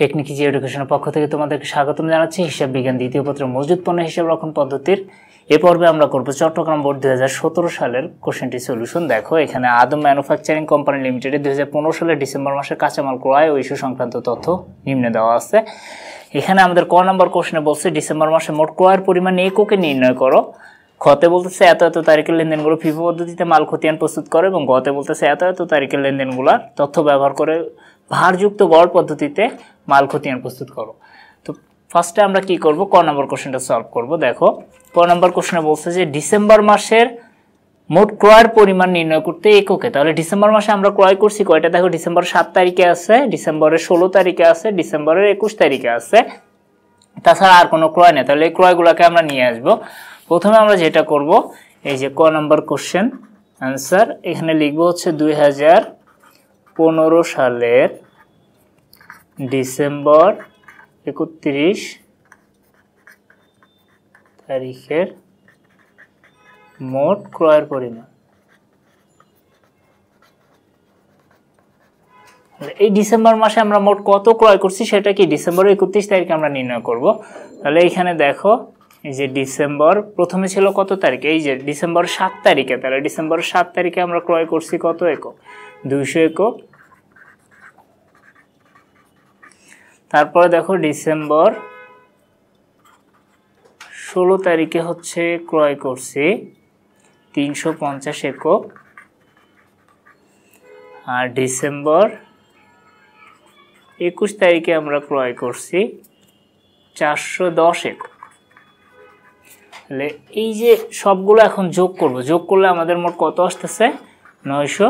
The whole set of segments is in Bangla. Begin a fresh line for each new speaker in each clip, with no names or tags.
টেকনিক জি এডুকেশনের পক্ষ থেকে তোমাদেরকে স্বাগতম জানাচ্ছি। হিসাব বিজ্ঞান দ্বিতীয় পত্র মজুদ পণ্য হিসাব রক্ষণ পদ্ধতির এ পর্বে আমরা করব চট্টগ্রাম বোর্ড দুই সালের কোশ্চেনটি সলিউশন। দেখো, এখানে আদম ম্যানুফ্যাকচারিং কোম্পানি লিমিটেডের দুই সালের ডিসেম্বর মাসে কাঁচামাল ক্রয় ও ইস্যু সংক্রান্ত তথ্য নিম্নে দেওয়া আছে। এখানে আমাদের ক নম্বর কোশ্চেনে বলছে, ডিসেম্বর মাসে মোট ক্রয়ের পরিমাণ এককে নির্ণয় করো। খতে বলতেছে, এত এত তারিখের লেনদেনগুলো ফিফো পদ্ধতিতে মাল খতিয়ান প্রস্তুত করে এবং গতে বলতেছে, এত এত তারিখের লেনদেনগুলোর তথ্য ব্যবহার করে ভারযুক্ত গড় পদ্ধতিতে মাল খতিয়ান প্রস্তুত করো তো ফার্স্টে আমরা কি করব? ক নম্বর কোশ্চেনটা সলভ করব। দেখো, ক নম্বর কোশ্চেনে বলছে যে, ডিসেম্বর মাসের মোট ক্রয়ের পরিমাণ নির্ণয় করতে এককে। তাহলে ডিসেম্বর মাসে আমরা ক্রয় করছি কয়টা? দেখো, ডিসেম্বর সাত তারিখে আছে, ডিসেম্বরের ষোলো তারিখে আছে, ডিসেম্বরের একুশ তারিখে আছে। তাছাড়া আর কোনো ক্রয় নেই। তাহলে এই ক্রয়গুলোকে আমরা নিয়ে আসব। প্রথমে আমরা যেটা করব, এই যে ক নম্বর কোশ্চেন অ্যান্সার এখানে লিখব হচ্ছে দুই হাজার পনেরো সালের ডিসেম্বর একত্রিশ তারিখের মোট ক্রয়ের পরিমাণ। এই ডিসেম্বর মাসে আমরা মোট কত ক্রয় করছি সেটা কি ডিসেম্বরের একত্রিশ তারিখে আমরা নির্ণয় করব। তাহলে এইখানে দেখো, এই যে ডিসেম্বর প্রথমে ছিল কত তারিখ? এই যে ডিসেম্বর সাত তারিখে, তাহলে ডিসেম্বর সাত তারিখে আমরা ক্রয় করছি কত একক? দুইশো একক। তারপরে দেখো ডিসেম্বর ষোলো তারিখে হচ্ছে ক্রয় করছি, তিনশো পঞ্চাশ একক। আর ডিসেম্বর একুশ তারিখে আমরা ক্রয় করছি, চারশো দশ একক। তাহলে এই যে সবগুলো এখন যোগ করব, যোগ করলে আমাদের মোট কত আসতেছে? নয়শো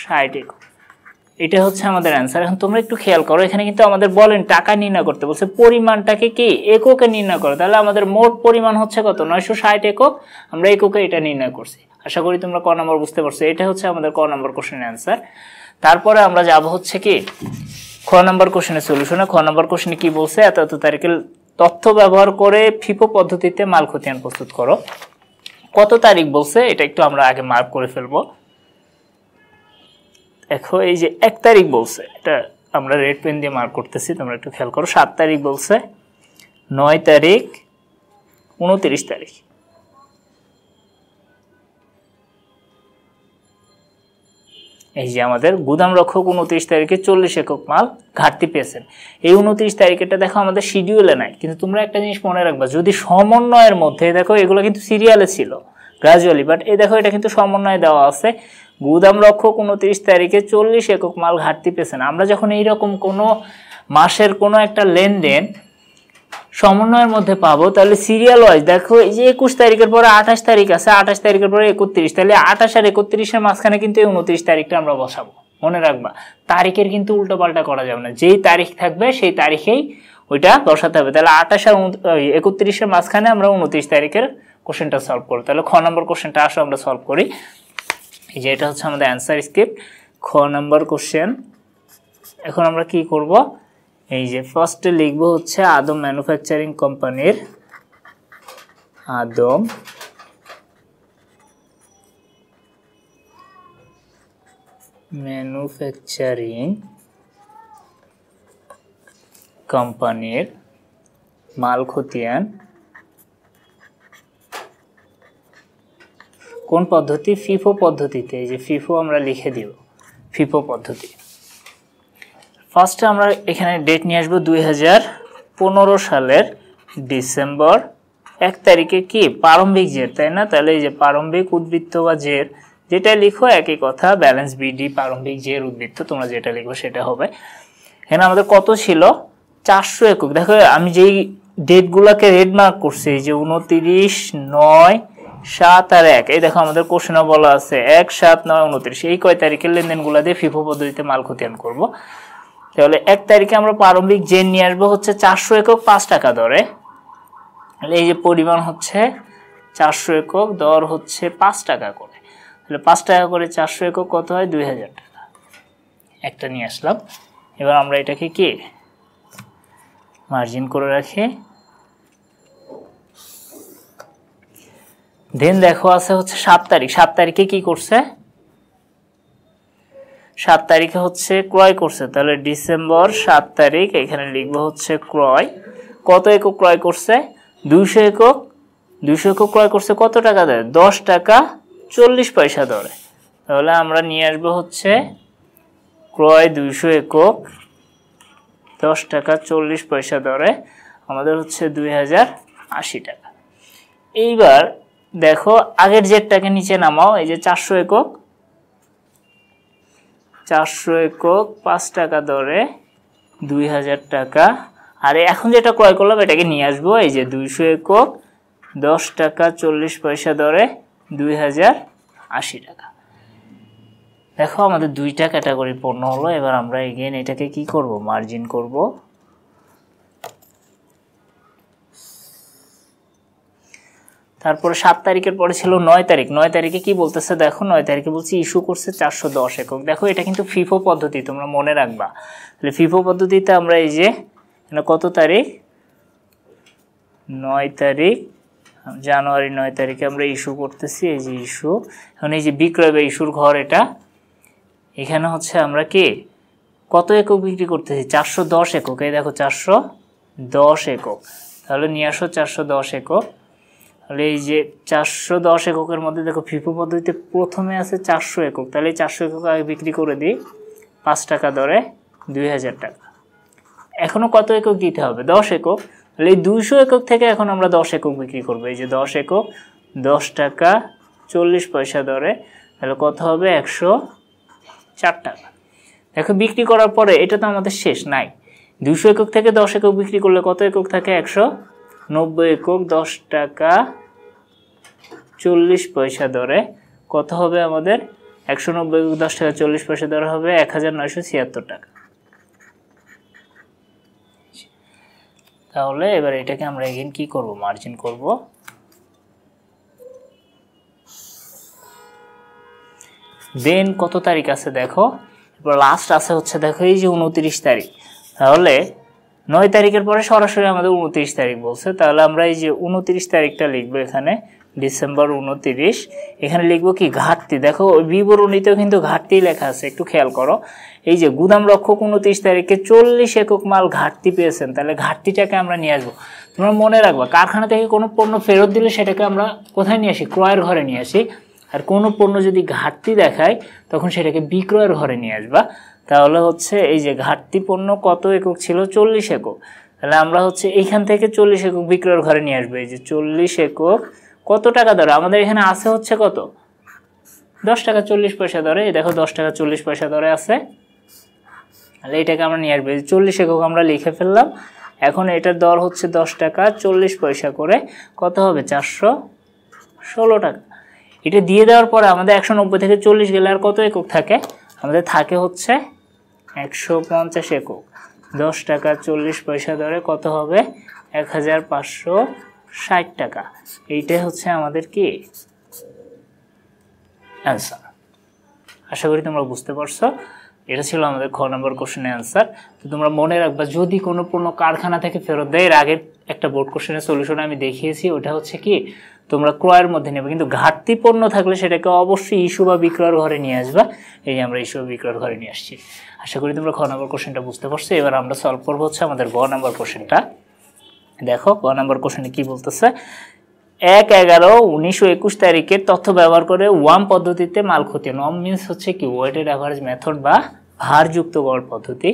ষাট একক। এটা হচ্ছে আমাদের অ্যান্সার এখন তোমরা একটু খেয়াল করো, এখানে কিন্তু আমাদের বলেন টাকা নির্ণয় করতে বলছে, পরিমাণটাকে কি? এককে নির্ণয় করো। তাহলে আমাদের মোট পরিমাণ হচ্ছে কত? নয়শো ষাট একক। আমরা এককে এটা নির্ণয় করছি। আশা করি তোমরা ক নম্বর বুঝতে পারছ। এটা হচ্ছে আমাদের ক নম্বর কোশ্চেনের অ্যান্সার তারপরে আমরা যাব হচ্ছে কি? খ নম্বর কোশ্চেনের সলিউশনে খ নম্বর কোশ্চেনে কি বলছে? এত এত তারিখের তথ্য ব্যবহার করে ফিফো পদ্ধতিতে মাল খতিয়ান প্রস্তুত করো। কত তারিখ বলছে? এটা একটু আমরা আগে মার্ক করে ফেলব। দেখো এই যে এক তারিখ বলছে, এটা আমরা রেড পেন দিয়ে মার্ক করতেছি, তোমরা একটু খেয়াল করো, সাত তারিখ বলছে, নয় তারিখ, উনত্রিশ তারিখ। এই যে আমাদের গুদাম রক্ষক উনত্রিশ তারিখে চল্লিশ একক মাল ঘাটতি পেয়েছেন। এই উনত্রিশ তারিখেটা দেখো আমাদের শিডিউলে নাই, কিন্তু তোমরা একটা জিনিস মনে রাখবা, যদি সমন্বয়ের মধ্যে, দেখো এগুলো কিন্তু সিরিয়ালে ছিল গ্রাজুয়ালি বাট এই দেখো এটা কিন্তু সমন্বয় দেওয়া আছে। গুদাম রক্ষক উনত্রিশ তারিখে চল্লিশ একক মাল ঘাটতি পেয়েছেন। আমরা যখন এইরকম কোনো মাসের কোনো একটা লেনদেন সমন্বয়ের মধ্যে পাবো, তাহলে সিরিয়াল ওয়াইজ দেখো, এই যে একুশ তারিখের পরে আঠাশ তারিখ আছে, আঠাশ তারিখের পরে একত্রিশ, তাহলে আঠাশ আর একত্রিশের মাঝখানে কিন্তু এই উনত্রিশ তারিখটা আমরা বসাবো, মনে রাখবা। তারিখের কিন্তু উল্টো পাল্টা করা যাবে না, যেই তারিখ থাকবে সেই তারিখেই ওইটা বসাতে হবে। তাহলে আঠাশ আর একত্রিশের মাঝখানে আমরা উনত্রিশ তারিখের কোশ্চেনটা সলভ করব। তাহলে খ নম্বর কোশ্চেনটা আসো, আমরা সলভ করি। এই যে এটা হচ্ছে আমাদের অ্যান্সার স্ক্রিপ্ট খ নম্বর কোশ্চেন এখন আমরা কি করব? এই যে ফার্স্টে লিখব হচ্ছে আদম ম্যানুফ্যাকচারিং কোম্পানির আদম ম্যানুফ্যাকচারিং কোম্পানির মাল খতিয়ান কোন পদ্ধতি? ফিফো পদ্ধতিতে, এই যে ফিফো আমরা লিখে দিব। ফিফো পদ্ধতি। ফার্স্টে আমরা এখানে ডেট নিয়ে আসব দুই হাজার পনেরো সালের ডিসেম্বর। এক তারিখে কি? প্রারম্ভিক জের, তাই না? তাহলে এই যে প্রারম্ভিক উদ্বৃত্ত বা জের, যেটা লিখো একই কথা ব্যালেন্স বিডি প্রারম্ভিক জের উদ্বৃত্ত, তোমরা যেটা লিখব সেটা হবে। এখানে আমাদের কত ছিল? চারশো একক দেখো, আমি যেই ডেটগুলোকে রেড মার্ক করছি, এই যে উনতিরিশ নয় সাত আর এক। এই দেখো আমাদের কোশ্চেনে বলা আছে, এক, সাত, নয়, উনত্রিশ। এই কয় তারিখের লেনদেনগুলো দিয়ে ফিফো পদ্ধতিতে মাল খতিয়ান করব। তাহলে এক তারিখে আমরা প্রারম্ভিক জেন নিয়ে আসব, হচ্ছে চারশো একক পাঁচ টাকা দরে। এই যে পরিমাণ হচ্ছে চারশো একক দর হচ্ছে পাঁচ টাকা করে। তাহলে পাঁচ টাকা করে চারশো একক কত হয়? দুই হাজার টাকা। একটা নিয়ে আসলাম। এবার আমরা এটাকে কি? মার্জিন করে রাখি। দেন দেখো আছে হচ্ছে সাত তারিখ। সাত তারিখে কি করছে? সাত তারিখে হচ্ছে ক্রয় করছে। তাহলে ডিসেম্বর সাত তারিখ, এখানে লিখব হচ্ছে ক্রয়। কত একক ক্রয় করছে? দুইশো একক। দুইশো একক ক্রয় করছে কত টাকা দেয়? দশ টাকা চল্লিশ পয়সা দরে তাহলে আমরা নিয়ে আসব হচ্ছে ক্রয় দুইশো একক। দশ টাকা চল্লিশ পয়সা দরে আমাদের হচ্ছে দুই হাজার আশি টাকা। এইবার দেখো, আগের জেটটাকে নিচে নামাও, এই যে চারশো একক। চারশো একক, পাঁচ টাকা দরে, দুই হাজার টাকা। আর এখন যেটা ক্রয় করলাম, এটাকে নিয়ে আসব, এই যে দুইশো একক, দশ টাকা চল্লিশ পয়সা দরে, দুই হাজার আশি টাকা। দেখো, আমাদের দুইটা ক্যাটাগরি পণ্য হলো, এবার আমরা এগেন এটাকে কি করব? মার্জিন করব। তারপরে সাত তারিখের পরে ছিল নয় তারিখ। নয় তারিখে কি বলতেছে? দেখো, নয় তারিখে বলছি ইস্যু করছে চারশো দশ একক। দেখো, এটা কিন্তু ফিফো পদ্ধতি, তোমরা মনে রাখবা। তাহলে ফিফো পদ্ধতিতে আমরা এই যে কত তারিখ? নয় তারিখ, জানুয়ারি নয় তারিখে আমরা ইস্যু করতেছি। এই যে ইস্যু এখন এই যে বিক্রয় বা ইস্যুর ঘর এটা, এখানে হচ্ছে আমরা কি? কত একক বিক্রি করতেছি? চারশো দশ একক। এই দেখো, চারশো দশ একক। তাহলে নিয়ে আসো চারশো দশ একক। তাহলে এই যে চারশো দশ এককের মধ্যে দেখো ফিফো পদ্ধতিতে প্রথমে আছে চারশো একক। তাহলে এই চারশো একক আগে বিক্রি করে দিই পাঁচ টাকা দরে দুই হাজার টাকা। এখনও কত একক দিতে হবে? দশ একক। তাহলে এই দুইশো একক থেকে এখন আমরা দশ একক বিক্রি করব। এই যে দশ একক, দশ টাকা, চল্লিশ পয়সা দরে। তাহলে কত হবে? একশো চার টাকা। দেখো বিক্রি করার পরে এটা তো আমাদের শেষ, নাই। দুশো একক থেকে দশ একক বিক্রি করলে কত একক থাকে? একশো নব্বই একক দশ টাকা চল্লিশ পয়সা দরে। কত হবে আমাদের? একশো নব্বই একক দশ টাকা চল্লিশ পয়সা দরে হবে এক হাজার নয়শো ছিয়াত্তর টাকা। তাহলে এবার এটাকে আমরা এগেন কি করব? মার্জিন করব। দেন কত তারিখ আছে দেখো? এবার লাস্ট আছে হচ্ছে দেখো এই যে উনত্রিশ তারিখ। তাহলে নয় তারিখের পরে সরাসরি আমাদের উনত্রিশ তারিখ বলছে। তাহলে আমরা এই যে উনত্রিশ তারিখটা লিখব এখানে, ডিসেম্বর উনত্রিশ। এখানে লিখব কি ঘাটতি? দেখো বিবরণীতেও কিন্তু ঘাটতি লেখা আছে, একটু খেয়াল করো। এই যে গুদাম রক্ষক উনত্রিশ তারিখে চল্লিশ একক মাল ঘাটতি পেয়েছেন, তাহলে ঘাটতিটাকে আমরা নিয়ে আসব। তোমরা মনে রাখবা, কারখানা থেকে কোনো পণ্য ফেরত দিলে সেটাকে আমরা কোথায় নিয়ে আসি? ক্রয়ের ঘরে নিয়ে আসি। আর কোনো পণ্য যদি ঘাটতি দেখায়, তখন সেটাকে বিক্রয়ের ঘরে নিয়ে আসবা। তাহলে হচ্ছে এই যে ঘাটতি পণ্য কত একক ছিল? চল্লিশ একক। তাহলে আমরা হচ্ছে এইখান থেকে চল্লিশ একক বিক্রয়ের ঘরে নিয়ে আসব। এই যে চল্লিশ একক, কত টাকা ধরে? আমাদের এখানে আছে হচ্ছে কত? দশ টাকা চল্লিশ পয়সা ধরে। এই দেখো দশ টাকা চল্লিশ পয়সা ধরে আছে। তাহলে এটাকে আমরা নিয়ে আসব। চল্লিশ একক আমরা লিখে ফেললাম। এখন এটার দর হচ্ছে দশ টাকা চল্লিশ পয়সা করে। কত হবে? চারশো ষোলো টাকা। এটা দিয়ে দেওয়ার পরে আমাদের একশো নব্বই থেকে চল্লিশ গেলে আর কত একক থাকে? আমাদের থাকে হচ্ছে একশো পঞ্চাশ একক। দশ টাকা চল্লিশ পয়সা দরে কত হবে? এক হাজার পাঁচশো ষাট টাকা। এইটাই হচ্ছে আমাদের কি? অ্যান্সার আশা করি তোমরা বুঝতে পারছ। এটা ছিল আমাদের খ নম্বর কোশ্চেনের অ্যান্সার তো তোমরা মনে রাখবা, যদি কোনো পণ্য কারখানা থেকে ফেরত দেয়, এর আগের একটা বোর্ড কোশ্চেনের সলিউশন আমি দেখিয়েছি, ওটা হচ্ছে কি? তোমরা ক্রয়ের মধ্যে নেবে। কিন্তু ঘাটতি পণ্য থাকলে সেটাকে অবশ্যই ইস্যু বা বিক্রয়ের ঘরে নিয়ে আসবা। এই যে আমরা ইস্যু বা বিক্রয়ের ঘরে নিয়ে আসছি। আশা করি তোমরা খ নম্বর কোশ্চেনটা বুঝতে পারছ। এবার আমরা সলভ করব হচ্ছে আমাদের গ নম্বর কোশ্চেনটা দেখো, গ নম্বর কোশ্চেনে কি বলতেছে? এক এগারো উনিশশো একুশ তারিখে তথ্য ব্যবহার করে ওয়াম পদ্ধতিতে মাল ক্ষতি ওয়াম মিনস হচ্ছে কি ওয়েটেড অ্যাভারেজ মেথড বা ভারযুক্ত গড় পদ্ধতি।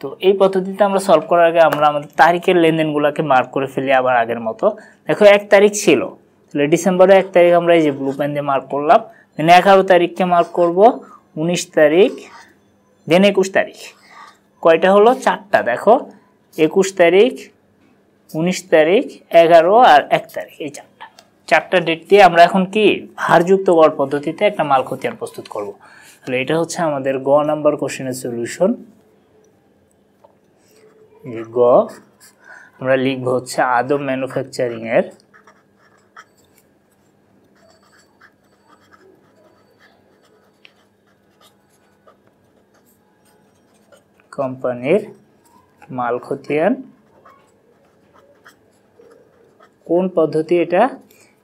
তো এই পদ্ধতিতে আমরা সলভ করার আগে আমরা আমাদের তারিখের লেনদেনগুলোকে মার্ক করে ফেলি আবার আগের মতো। দেখো, এক তারিখ ছিল। তাহলে ডিসেম্বরে এক তারিখ আমরা এই যে ব্লু পেন দিয়ে মার্ক করলাম দেন এগারো তারিখকে মার্ক করব, উনিশ তারিখ দেন একুশ তারিখ। কয়টা হলো? চারটা, দেখো। একুশ তারিখ, উনিশ তারিখ, এগারো আর এক তারিখ, এই চারটা। চারটা ডেট দিয়ে আমরা এখন কি? ভারযুক্ত গড় পদ্ধতিতে একটা মাল খতিয়ান প্রস্তুত করব। তাহলে এটা হচ্ছে আমাদের গ নাম্বার কোশ্চেনের সলিউশন গ, আমরা লিখব হচ্ছে আদম ম্যানুফ্যাকচারিং কোম্পানির মাল খতিয়ান। কোন পদ্ধতি এটা?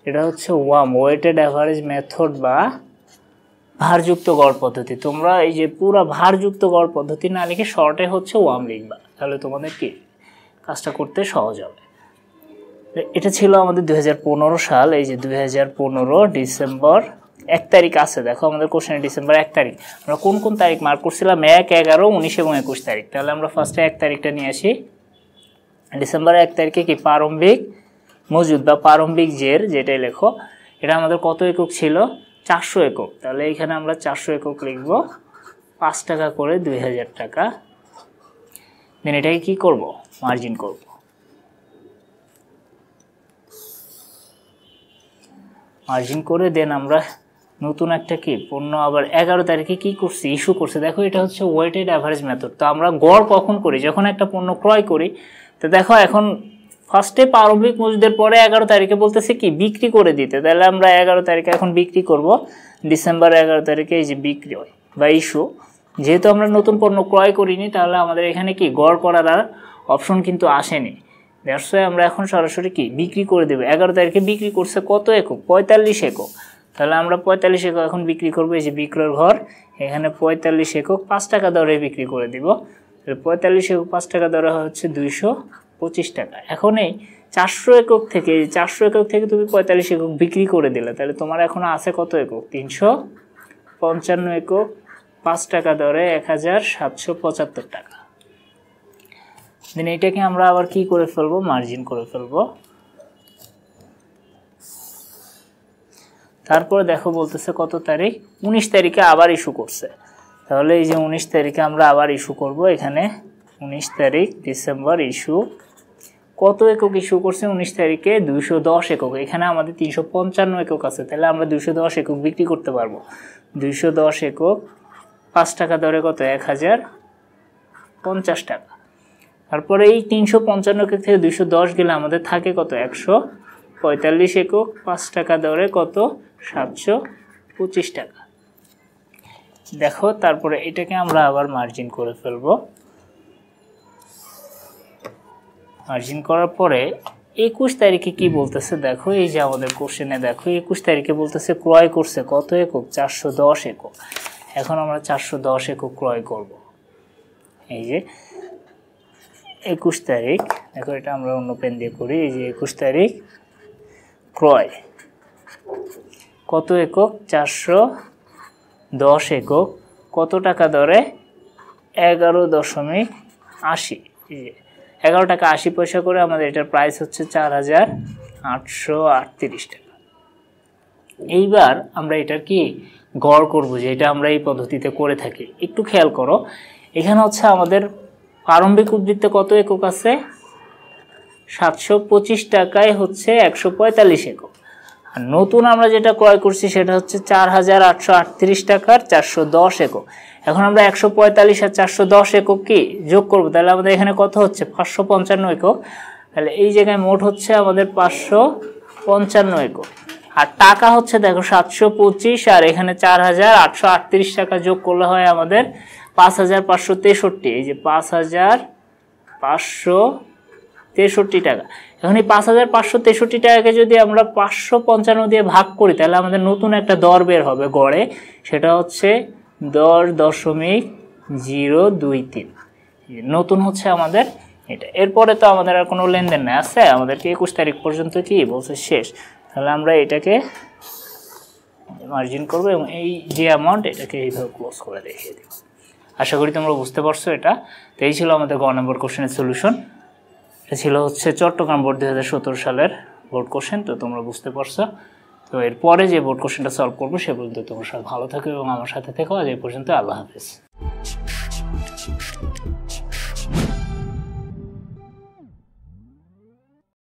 এটা হচ্ছে ওয়াম, ওয়েটেড অ্যাভারেজ মেথড বা ভারযুক্ত গড় পদ্ধতি। তোমরা এই যে পুরো ভারযুক্ত গড় পদ্ধতি না লিখে শর্টে হচ্ছে ওয়াম লিখবা, তাহলে তোমাদের কি? কাজটা করতে সহজ হবে। এটা ছিল আমাদের দু হাজার পনেরো সাল, এই যে দু হাজার পনেরো ডিসেম্বর এক তারিখ আছে, দেখো আমাদের কোশ্চেন ডিসেম্বর এক তারিখ। আমরা কোন কোন তারিখ মার্ক করছিলাম? এক, এগারো, উনিশ এবং একুশ তারিখ। তাহলে আমরা ফার্স্টে এক তারিখটা নিয়ে আসি। ডিসেম্বর এক তারিখে কি? প্রারম্ভিক মজুদ বা প্রারম্ভিক জের, যেটাই লেখো। এটা আমাদের কত একক ছিল? চারশো একক। তাহলে এখানে আমরা চারশো একক লিখব। পাঁচ টাকা করে দুই হাজার টাকা। দেন এটাকে কী করব? মার্জিন করব। মার্জিন করে দেন আমরা নতুন একটা কি? পণ্য আবার এগারো তারিখে কি করছি? ইস্যু করছে। দেখো, এটা হচ্ছে ওয়েটেড অ্যাভারেজ মেথড তো আমরা গড় কখন করি? যখন একটা পণ্য ক্রয় করি, তো দেখো, এখন ফার্স্টে প্রারম্ভিক মজুদের পরে এগারো তারিখে বলতেছে কি? বিক্রি করে দিতে। তাহলে আমরা এগারো তারিখে এখন বিক্রি করব। ডিসেম্বর এগারো তারিখে এই যে বিক্রি হয় বা ইস্যু যেহেতু আমরা নতুন পণ্য ক্রয় করিনি, তাহলে আমাদের এখানে কি? গড় করার আর অপশন কিন্তু আসেনি। দ্যাটস আমরা এখন সরাসরি কি? বিক্রি করে দেবো। এগারো তারিখে বিক্রি করছে কত একক? পঁয়তাল্লিশ একক। তাহলে আমরা পঁয়তাল্লিশ একক এখন বিক্রি করব, এই যে বিক্রয়ের ঘর, এখানে পঁয়তাল্লিশ একক পাঁচ টাকা দরে বিক্রি করে দিব। তাহলে পঁয়তাল্লিশ একক পাঁচ টাকা দরে হচ্ছে দুইশো পঁচিশ টাকা। এখন এই চারশো একক থেকে চারশো একক থেকে তুমি পঁয়তাল্লিশ একক বিক্রি করে দিলে, তাহলে তোমার এখন আছে কত একক? তিনশো পঞ্চান্ন একক, পাঁচ টাকা দরে এক হাজার সাতশো পঁচাত্তর টাকা। দেন এটাকে আমরা আবার কি করে ফেলব? মার্জিন করে ফেলব। তারপরে দেখো বলতেছে কত তারিখ? উনিশ তারিখে আবার ইস্যু করছে। তাহলে এই যে উনিশ তারিখে আমরা আবার ইস্যু করব এখানে। উনিশ তারিখ ডিসেম্বর ইস্যু কত একক ইস্যু করছে উনিশ তারিখে? দুইশো দশ একক। এখানে আমাদের তিনশো পঞ্চান্ন একক আছে। তাহলে আমরা দুইশো দশ একক বিক্রি করতে পারব। দুইশো দশ একক, পাঁচ টাকা দরে কত? এক হাজার পঞ্চাশ টাকা। তারপরে এই তিনশো পঞ্চান্ন থেকে দুইশো দশ গেলে আমাদের থাকে কত? একশো পঁয়তাল্লিশ একক, পাঁচ টাকা দরে কত? সাতশো পঁচিশ টাকা। দেখো, তারপরে এটাকে আমরা আবার মার্জিন করে ফেলব। মার্জিন করার পরে একুশ তারিখে কি বলতেছে? দেখো, এই যে আমাদের কোশ্চেনে দেখো, একুশ তারিখে বলতেছে ক্রয় করছে কত একক? চারশো দশ একক। এখন আমরা চারশো দশ একক ক্রয় করব। এই যে একুশ তারিখ, দেখো এটা আমরা অন্য পেন দিয়ে করি। এই যে একুশ তারিখ ক্রয়। কত একক? চারশো দশ একক। কত টাকা দরে? এগারো দশমিক আশি। এগারো টাকা আশি পয়সা করে আমাদের এটার প্রাইস হচ্ছে চার হাজার আটশো আটত্রিশ টাকা। এইবার আমরা এটার কি গড় করব যে এটা আমরা এই পদ্ধতিতে করে থাকি। একটু খেয়াল করো, এখানে হচ্ছে আমাদের প্রারম্ভিক উদ্বৃত্তে কত একক আছে? সাতশো পঁচিশ টাকায় হচ্ছে একশো পঁয়তাল্লিশ একক। আর নতুন আমরা যেটা ক্রয় করছি সেটা হচ্ছে চার হাজার আটশো আটত্রিশ টাকার চারশো দশ একক। এখন আমরা একশো পঁয়তাল্লিশ আর চারশো দশ একক কি যোগ করব? তাহলে আমাদের এখানে কত হচ্ছে? পাঁচশো পঞ্চান্ন একক। তাহলে এই জায়গায় মোট হচ্ছে আমাদের পাঁচশো পঞ্চান্ন একক। আর টাকা হচ্ছে দেখো সাতশো পঁচিশ আর এখানে চার হাজার আটশো আটত্রিশ টাকা যোগ করলে হয় আমাদের পাঁচ হাজার পাঁচশো তেষট্টি। এই যে পাঁচ হাজার পাঁচশো তেষট্টি টাকা। এখন এই পাঁচ হাজার পাঁচশো তেষট্টি টাকাকে যদি আমরা পাঁচশো পঞ্চান্ন দিয়ে ভাগ করি, তাহলে আমাদের নতুন একটা দর বের হবে গড়ে। সেটা হচ্ছে দশ দশমিক জিরো দুই তিন। নতুন হচ্ছে আমাদের এটা। এরপরে তো আমাদের আর কোনো লেনদেন নেই। আছে, আমাদেরকে একুশ তারিখ পর্যন্ত কি বলছে শেষ। তাহলে আমরা এটাকে মার্জিন করব এবং এই যে অ্যামাউন্ট এটাকে এইভাবে ক্লোজ করে দেখিয়ে দেব। আশা করি তোমরা বুঝতে পারছ এটা। তো এই ছিল আমাদের গ নম্বর কোশ্চেনের সলিউশন ছিল হচ্ছে চট্টগ্রাম বোর্ড দু হাজার সতেরো সালের বোর্ড কোশ্চেন, তো তোমরা বুঝতে পারছ। তো এরপরে যে বোর্ড কোশ্চেনটা সলভ করব সে পর্যন্ত তোমার সাথে ভালো থাকো এবং আমার সাথে থেকো। আজ এই পর্যন্ত আল্লাহ হাফিজ।